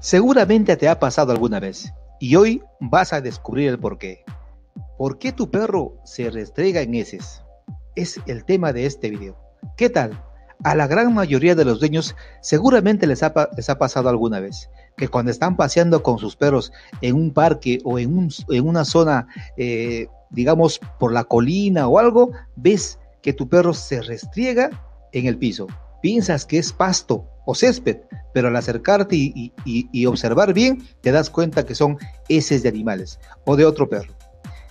Seguramente te ha pasado alguna vez y hoy vas a descubrir el porqué. ¿Por qué tu perro se restrega en heces? Es el tema de este video. ¿Qué tal? A la gran mayoría de los dueños seguramente les ha, pasado alguna vez que cuando están paseando con sus perros en un parque o en una zona, eh, digamos, por la colina o algo, ves que tu perro se restriega en el piso. Piensas que es pasto o césped, pero al acercarte y, observar bien, te das cuenta que son heces de animales o de otro perro.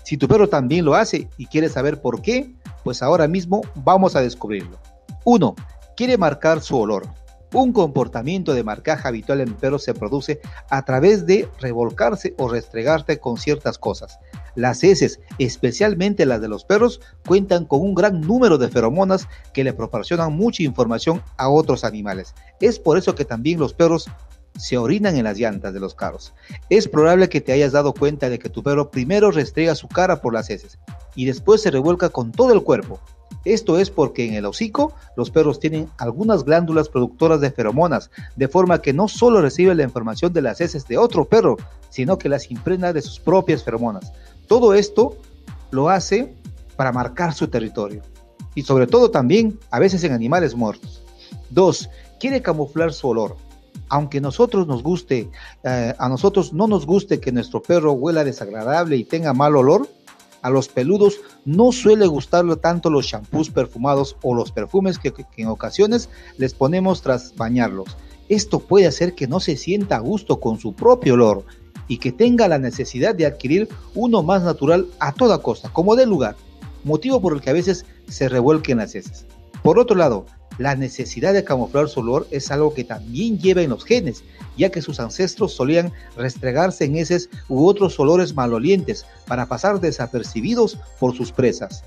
Si tu perro también lo hace y quieres saber por qué, pues ahora mismo vamos a descubrirlo. 1. Quiere marcar su olor. Un comportamiento de marcaje habitual en perros se produce a través de revolcarse o restregarte con ciertas cosas. Las heces, especialmente las de los perros, cuentan con un gran número de feromonas que le proporcionan mucha información a otros animales. Es por eso que también los perros se orinan en las llantas de los carros. Es probable que te hayas dado cuenta de que tu perro primero restrega su cara por las heces y después se revuelca con todo el cuerpo. Esto es porque en el hocico los perros tienen algunas glándulas productoras de feromonas, de forma que no solo reciben la información de las heces de otro perro, sino que las impregna de sus propias feromonas. Todo esto lo hace para marcar su territorio y sobre todo también a veces en animales muertos. 2. Quiere camuflar su olor. Aunque nosotros nos guste, eh, a nosotros no nos guste que nuestro perro huela desagradable y tenga mal olor, a los peludos no suele gustarle tanto los shampoos perfumados o los perfumes que, en ocasiones les ponemos tras bañarlos. Esto puede hacer que no se sienta a gusto con su propio olor y que tenga la necesidad de adquirir uno más natural a toda costa, como de lugar, motivo por el que a veces se revuelquen las heces. Por otro lado, la necesidad de camuflar su olor es algo que también lleva en los genes, ya que sus ancestros solían restregarse en heces u otros olores malolientes para pasar desapercibidos por sus presas.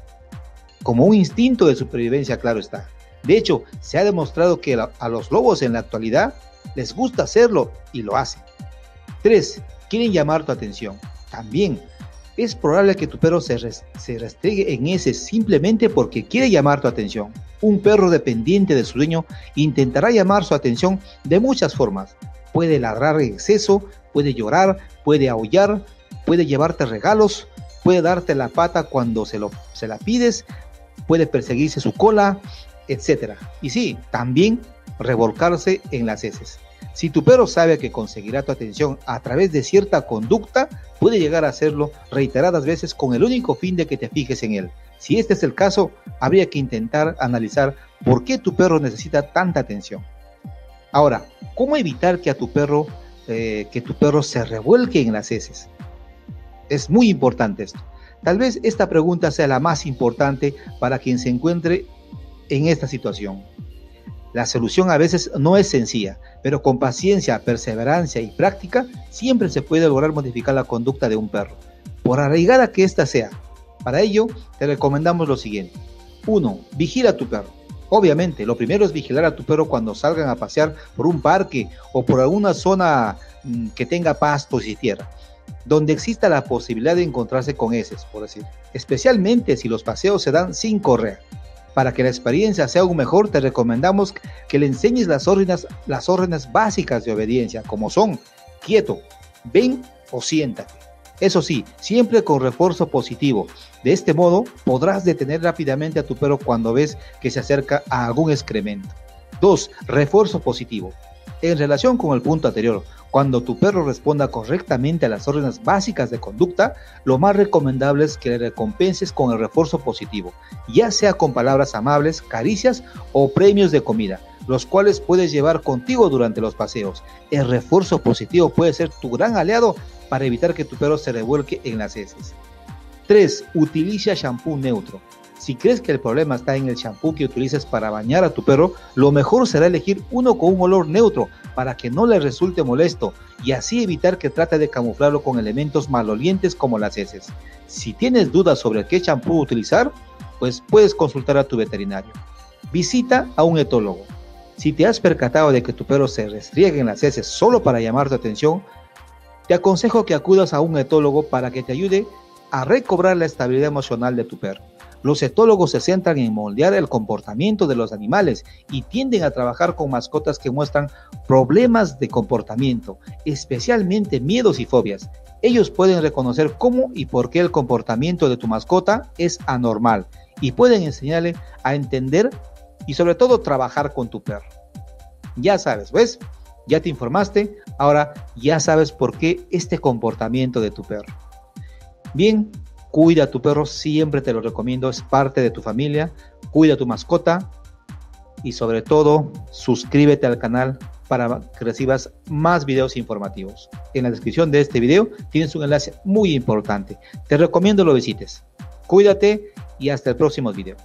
Como un instinto de supervivencia, claro está. De hecho, se ha demostrado que a los lobos en la actualidad les gusta hacerlo y lo hacen. 3. Quieren llamar tu atención. También es probable que tu perro se, restregue en ese simplemente porque quiere llamar tu atención. Un perro dependiente de su dueño intentará llamar su atención de muchas formas. Puede ladrar en exceso, puede llorar, puede aullar, puede llevarte regalos, puede darte la pata cuando se, lo, se la pides, puede perseguirse su cola, etc. Y sí, también revolcarse en las heces. Si tu perro sabe que conseguirá tu atención a través de cierta conducta, puede llegar a hacerlo reiteradas veces con el único fin de que te fijes en él. Si este es el caso, habría que intentar analizar por qué tu perro necesita tanta atención. Ahora, ¿cómo evitar que a tu perro, eh, que tu perro se revuelque en las heces? Es muy importante esto. Tal vez esta pregunta sea la más importante para quien se encuentre en esta situación. La solución a veces no es sencilla, pero con paciencia, perseverancia y práctica siempre se puede lograr modificar la conducta de un perro, por arraigada que ésta sea. Para ello, te recomendamos lo siguiente. 1. Vigila a tu perro. Obviamente, lo primero es vigilar a tu perro cuando salgan a pasear por un parque o por alguna zona mm, que tenga pastos y tierra, donde exista la posibilidad de encontrarse con heces, por decir, especialmente si los paseos se dan sin correr. Para que la experiencia sea aún mejor, te recomendamos que le enseñes las órdenes, las órdenes básicas de obediencia, como son quieto, ven o siéntate. Eso sí, siempre con refuerzo positivo. De este modo, podrás detener rápidamente a tu perro cuando ves que se acerca a algún excremento. 2. Refuerzo positivo. En relación con el punto anterior, cuando tu perro responda correctamente a las órdenes básicas de conducta, lo más recomendable es que le recompenses con el refuerzo positivo, ya sea con palabras amables, caricias o premios de comida, los cuales puedes llevar contigo durante los paseos. El refuerzo positivo puede ser tu gran aliado para evitar que tu perro se revuelque en las heces. 3. Utiliza shampoo neutro. Si crees que el problema está en el champú que utilices para bañar a tu perro, lo mejor será elegir uno con un olor neutro para que no le resulte molesto y así evitar que trate de camuflarlo con elementos malolientes como las heces. Si tienes dudas sobre qué champú utilizar, pues puedes consultar a tu veterinario. Visita a un etólogo. Si te has percatado de que tu perro se restriegue en las heces solo para llamar tu atención, te aconsejo que acudas a un etólogo para que te ayude a recobrar la estabilidad emocional de tu perro. Los etólogos se centran en moldear el comportamiento de los animales y tienden a trabajar con mascotas que muestran problemas de comportamiento, especialmente miedos y fobias. Ellos pueden reconocer cómo y por qué el comportamiento de tu mascota es anormal y pueden enseñarle a entender y sobre todo trabajar con tu perro. Ya sabes, ¿ves? Ya te informaste, ahora ya sabes por qué este comportamiento de tu perro. Bien, cuida a tu perro, siempre te lo recomiendo, es parte de tu familia, cuida a tu mascota y sobre todo suscríbete al canal para que recibas más videos informativos. En la descripción de este video tienes un enlace muy importante. Te recomiendo lo visites. Cuídate y hasta el próximo video.